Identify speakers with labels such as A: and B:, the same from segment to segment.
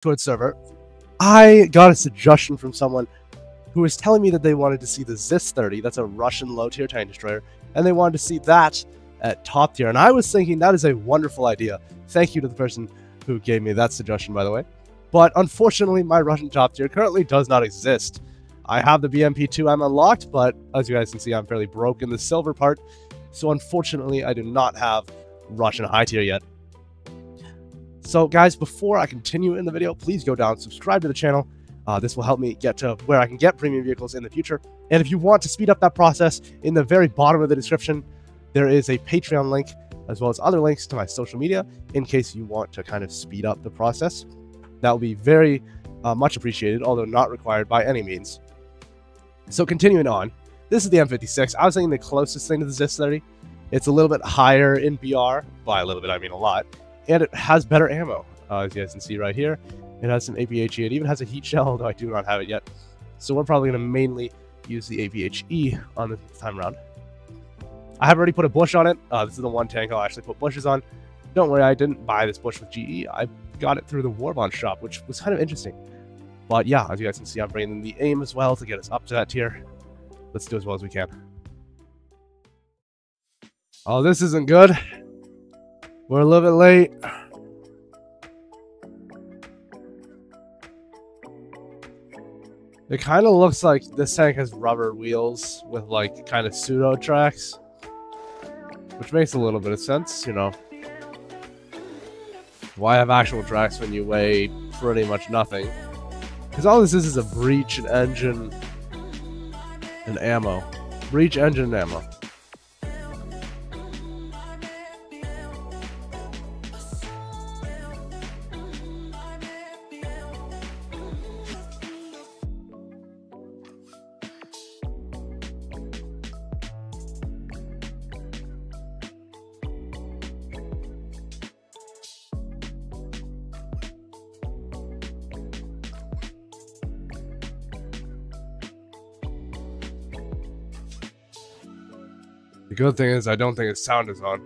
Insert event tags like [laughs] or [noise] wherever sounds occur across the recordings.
A: Discord server, I got a suggestion from someone who was telling me that they wanted to see the Zis 30. That's a Russian low tier tank destroyer, and they wanted to see that at top tier. And I was thinking that is a wonderful idea. Thank you to the person who gave me that suggestion, by the way. But unfortunately, my Russian top tier currently does not exist. I have the BMP2M unlocked, but as you guys can see, I'm fairly broke in the silver part. So unfortunately, I do not have Russian high tier yet. So guys, before I continue in the video, please go down, subscribe to the channel. Uh, this will help me get to where I can get premium vehicles in the future. And if you want to speed up that process, in the very bottom of the description, there is a Patreon link as well as other links to my social media in case you want to kind of speed up the process. That will be very uh, much appreciated, although not required by any means. So continuing on, this is the M56. I was thinking the closest thing to the Zis 30. It's a little bit higher in BR, by a little bit I mean a lot, and it has better ammo, uh, as you guys can see right here. It has some APHE. It even has a heat shell, [laughs] although I do not have it yet. So we're probably going to mainly use the APHE on this time around. I have already put a bush on it. Uh, this is the one tank I'll actually put bushes on. Don't worry, I didn't buy this bush with GE. I got it through the Warbond shop, which was kind of interesting. But yeah, as you guys can see, I'm bringing the aim as well to get us up to that tier. Let's do as well as we can. Oh, this isn't good. We're a little bit late. It kind of looks like this tank has rubber wheels with like kind of pseudo tracks. Which makes a little bit of sense, you know. Why have actual tracks when you weigh pretty much nothing? Because all this is is a breech, an engine, and ammo. Breech, engine, and ammo. The good thing is I don't think its sound is on.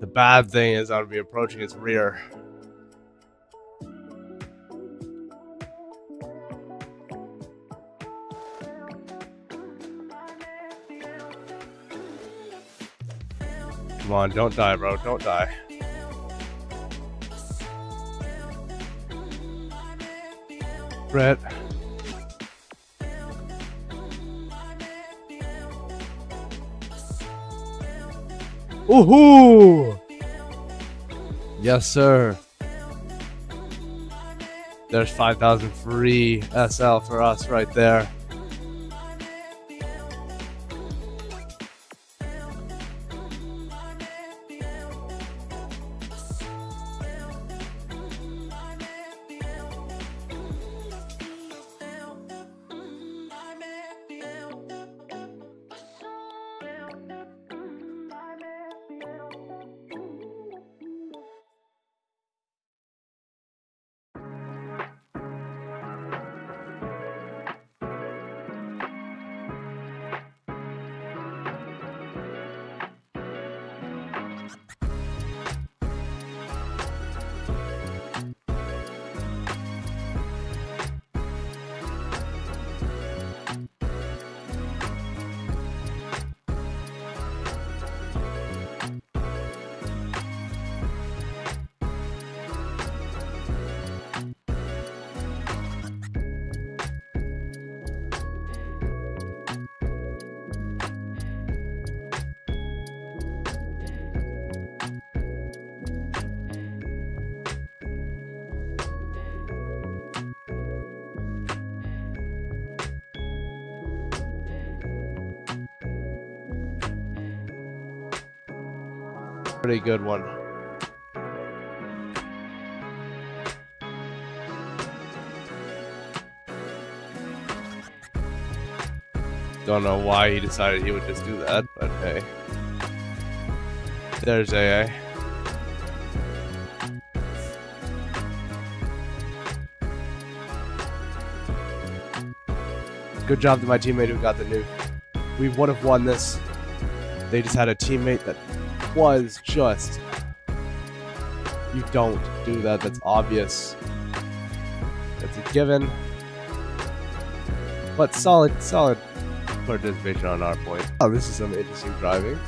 A: The bad thing is I would be approaching its rear. Come on, don't die, bro. Don't die. Brett. Ooh! Yes, sir. There's 5,000 free SL for us right there. Pretty good one. Don't know why he decided he would just do that, but hey. There's AA. Good job to my teammate who got the nuke. We would have won this. They just had a teammate that was just You don't do that. That's obvious. That's a given. But solid, solid participation on our point. Oh, this is some interesting driving.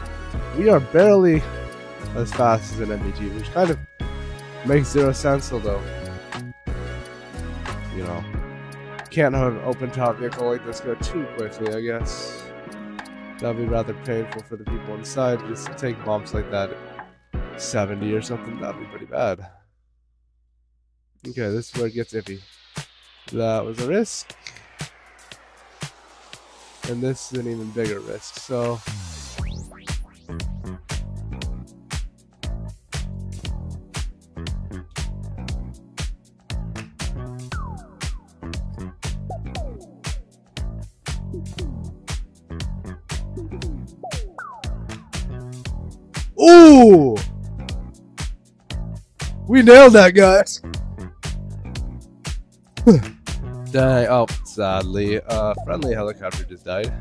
A: We are barely as fast as an MBT, which kind of makes zero sense, although, you know, can't have an open top vehicle like this go too quickly, I guess. That'd be rather painful for the people inside. Just to take bumps like that 70 or something, that'd be pretty bad. Okay, this is where it gets iffy. That was a risk. And this is an even bigger risk, so... Ooh! We nailed that, guys. [laughs] Dang. Oh, sadly, uh, friendly helicopter just died.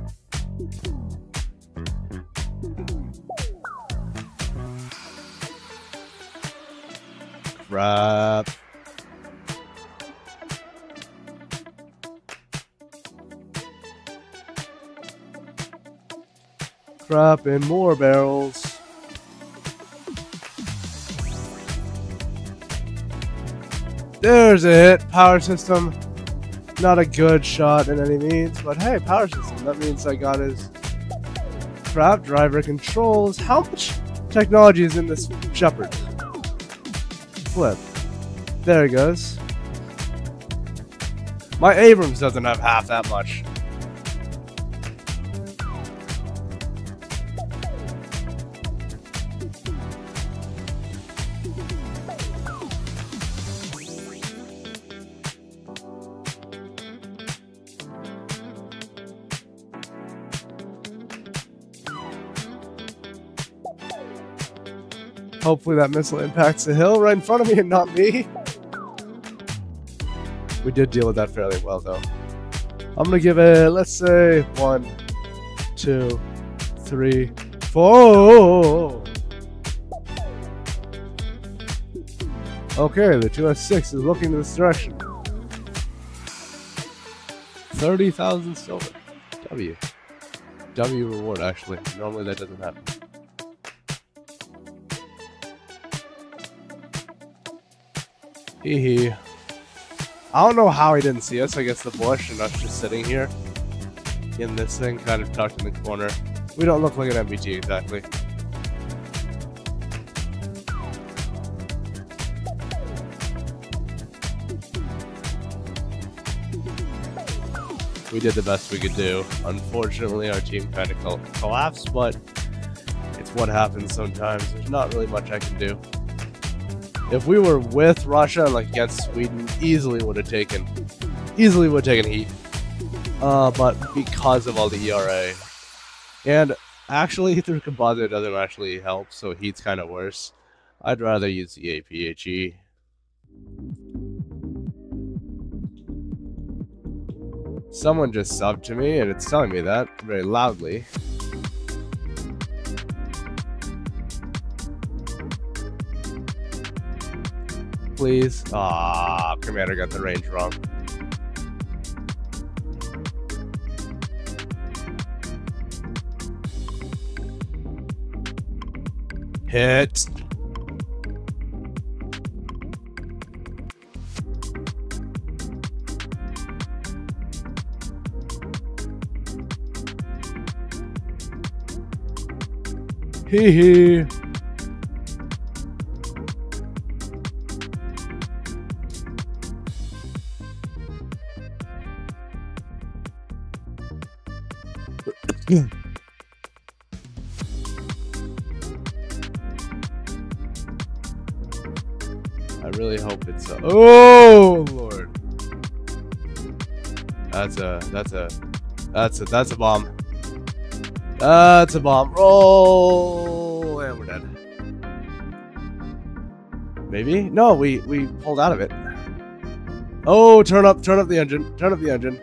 A: Crap. Crap and more barrels. There's a hit. Power system. Not a good shot in any means, but hey, power system. That means I got his crap driver controls. How much technology is in this Shepard? Flip. There he goes. My Abrams doesn't have half that much. Hopefully that missile impacts the hill right in front of me and not me. We did deal with that fairly well, though. I'm to give it, let's say, one, two, three, four. Okay, the 2S6 is looking in this direction. 30,000 silver. W. W reward, actually. Normally that doesn't happen. Hee. I don't know how he didn't see us. I guess the bush and us just sitting here in this thing, kind of tucked in the corner. We don't look like an MBT exactly. We did the best we could do. Unfortunately, our team kind of collapsed, but it's what happens sometimes. There's not really much I can do. If we were with Russia, like against Sweden, easily would have taken, easily would have taken heat. Uh, but because of all the ERA, and actually [laughs] through composite doesn't actually help, so heat's kind of worse. I'd rather use the APHE. Someone just subbed to me, and it's telling me that very loudly. Please. Ah, Commander got the range wrong. Hit. Hee hee. I really hope it's a Oh lord. That's a that's a that's a that's a bomb. That's a bomb. Roll and we're dead. Maybe? No, we we pulled out of it. Oh, turn up turn up the engine. Turn up the engine.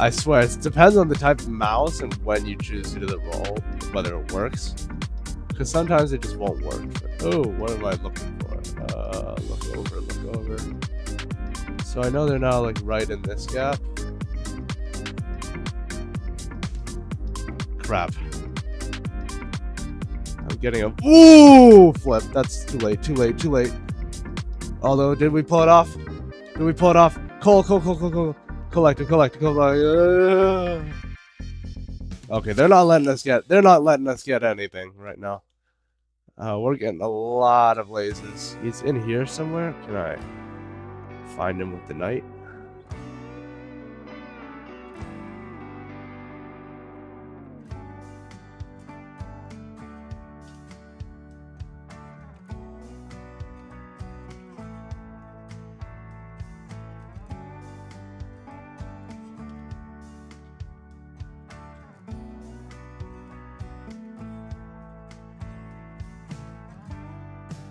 A: I swear, it depends on the type of mouse and when you choose to do the roll, whether it works. Because sometimes it just won't work. Oh, what am I looking for? Uh, look over, look over. So I know they're now like right in this gap. Crap. I'm getting a ooh flip. That's too late, too late, too late. Although, did we pull it off? Did we pull it off? Cole, Cole, Cole, Cole, Cole. Collect it, collect. Okay, they're not letting us get. They're not letting us get anything right now. Uh, we're getting a lot of lasers. He's in here somewhere. Can I find him with the knight?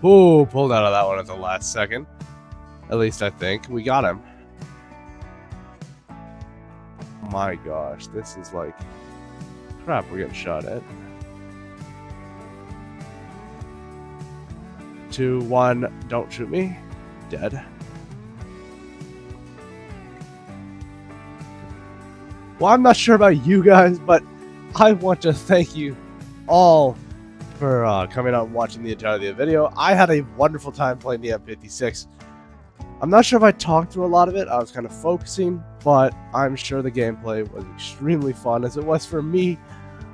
A: Ooh, pulled out of that one at the last second. At least I think. We got him. My gosh, this is like... Crap, we're getting shot at. Two, one, don't shoot me. Dead. Well, I'm not sure about you guys, but I want to thank you all for uh, coming out and watching the entirety of the video. I had a wonderful time playing the M56. I'm not sure if I talked through a lot of it. I was kind of focusing, but I'm sure the gameplay was extremely fun as it was for me.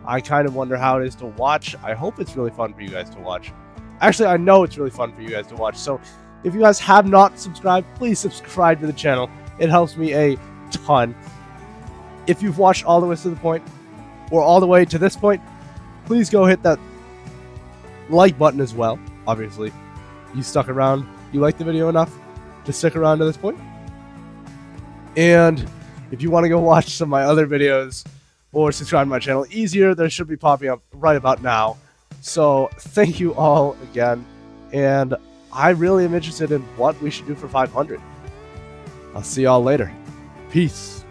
A: I kind of wonder how it is to watch. I hope it's really fun for you guys to watch. Actually, I know it's really fun for you guys to watch. So if you guys have not subscribed, please subscribe to the channel. It helps me a ton. If you've watched all the way to the point, or all the way to this point, please go hit that like button as well. Obviously, you stuck around. You liked the video enough to stick around to this point. And if you want to go watch some of my other videos or subscribe to my channel easier, they should be popping up right about now. So thank you all again. And I really am interested in what we should do for 500. I'll see y'all later. Peace.